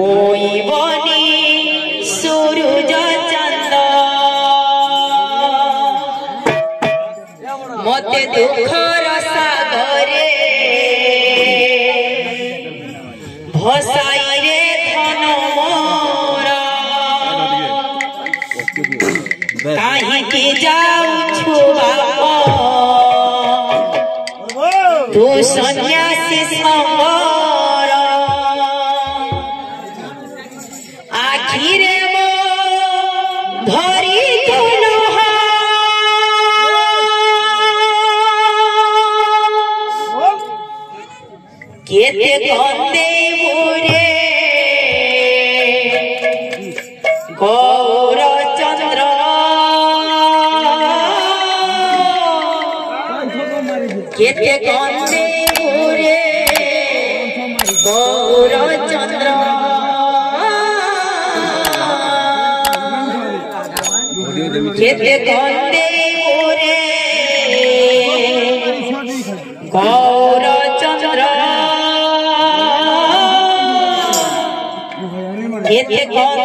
ওই বনে সূর্য চন্দ মতে দুঃখর সাগরে ভসাই রে ধন মোরা। কাহিকি যাউছু বাপ তু সন্ন্যাসী সঙ্গ রে। গৌরচন্দ্র। কেতে কন্দে রে গৌরচন্দ্র। কেতে কন্দে রে গৌ কেতে কন্দে ঘুরে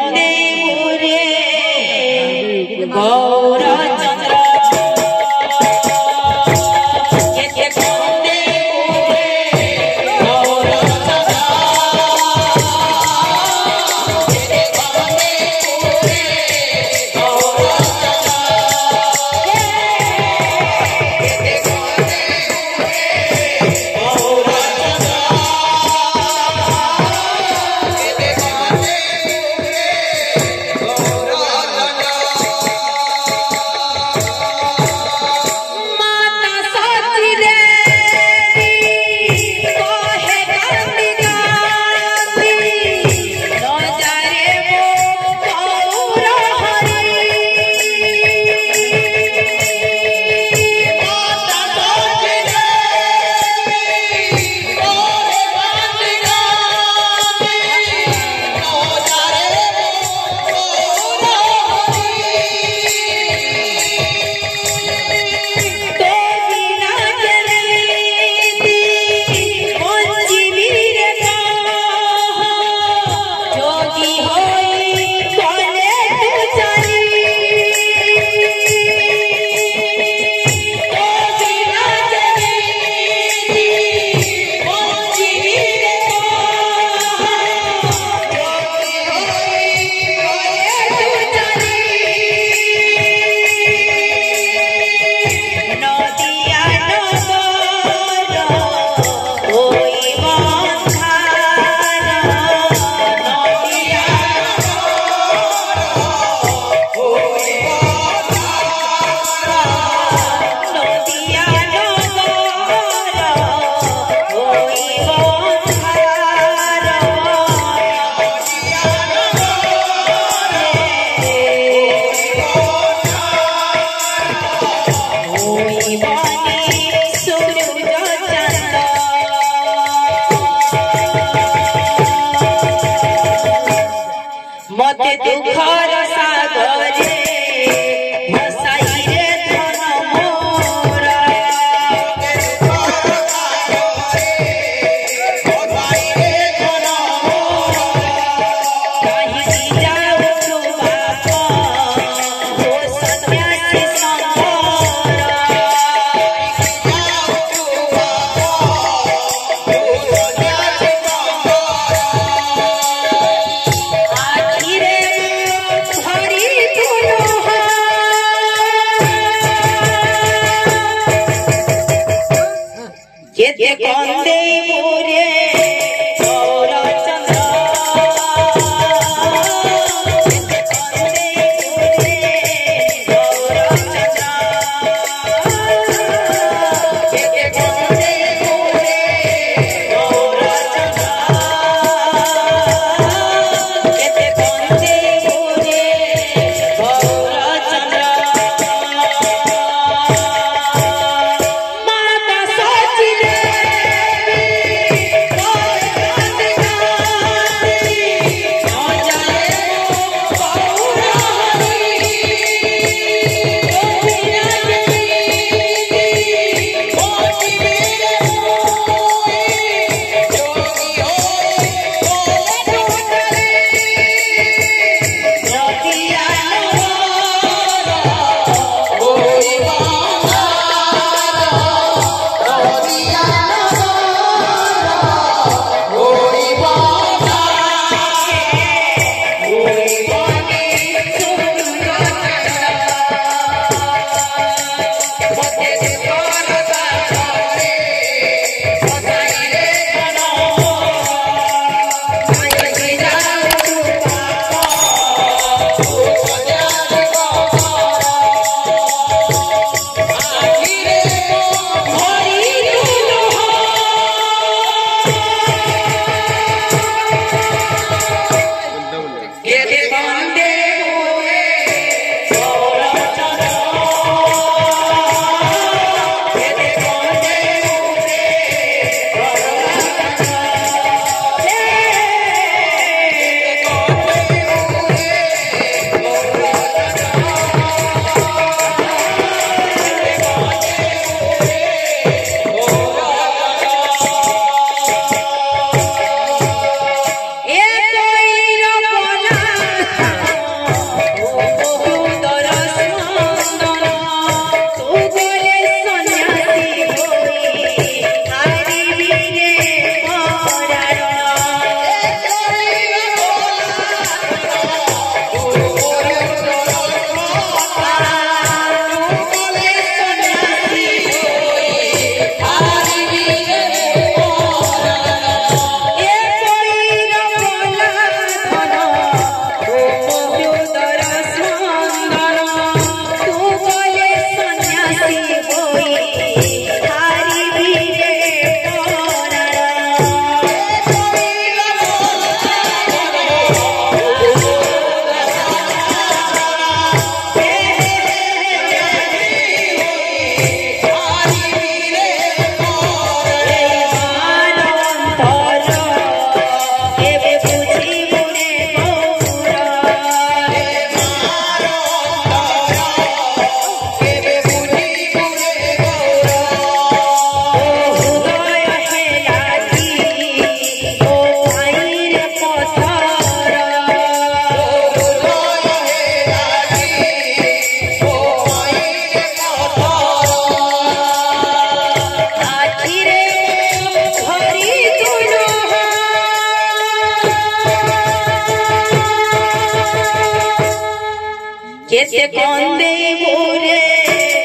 যেতে কন্দে মোরে গৌরচন্দ্র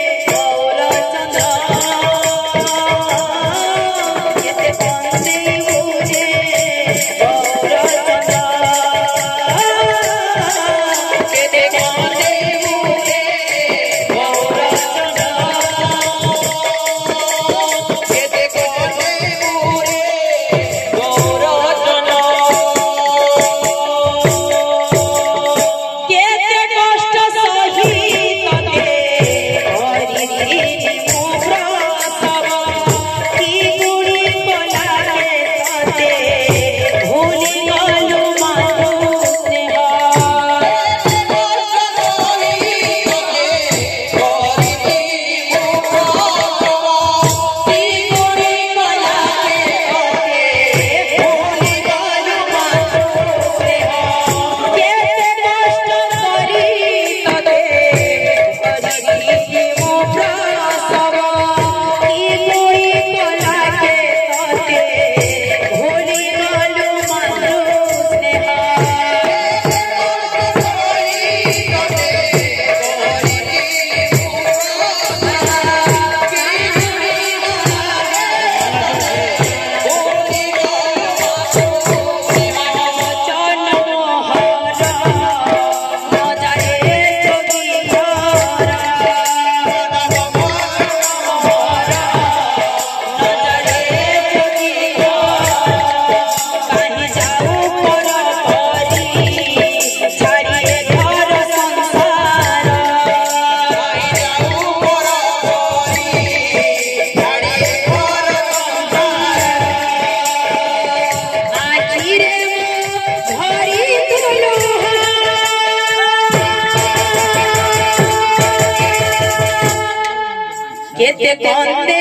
donde